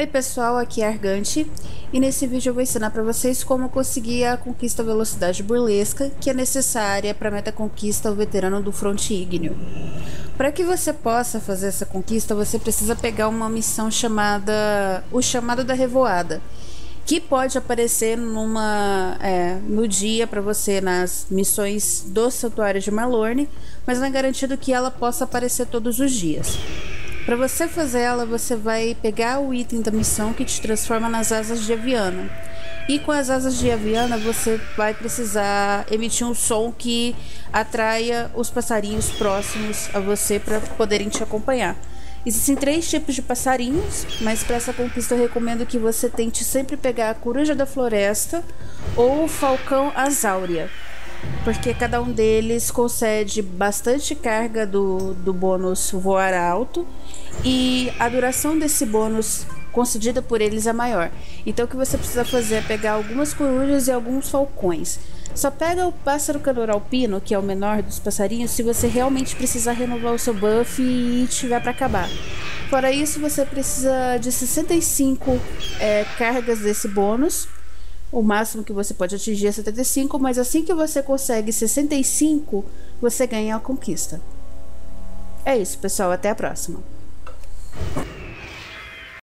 Oi pessoal, aqui é Argante e nesse vídeo eu vou ensinar para vocês como conseguir a conquista velocidade burlesca que é necessária para meta conquista o veterano do fronte ígneo. Para que você possa fazer essa conquista, você precisa pegar uma missão chamada o chamado da revoada, que pode aparecer numa é, no dia para você nas missões do santuário de Malorne, mas não é garantido que ela possa aparecer todos os dias. Para você fazer ela, você vai pegar o item da missão que te transforma nas asas de Aviana. E com as asas de Aviana, você vai precisar emitir um som que atraia os passarinhos próximos a você para poderem te acompanhar. Existem três tipos de passarinhos, mas para essa conquista eu recomendo que você tente sempre pegar a coruja da floresta ou o falcão azáurea porque cada um deles concede bastante carga do, do bônus voar alto e a duração desse bônus concedida por eles é maior. Então o que você precisa fazer é pegar algumas corujas e alguns falcões. Só pega o pássaro canor alpino, que é o menor dos passarinhos, se você realmente precisar renovar o seu buff e tiver para acabar. Fora isso, você precisa de 65 é, cargas desse bônus o máximo que você pode atingir é 75, mas assim que você consegue 65, você ganha a conquista. É isso, pessoal. Até a próxima.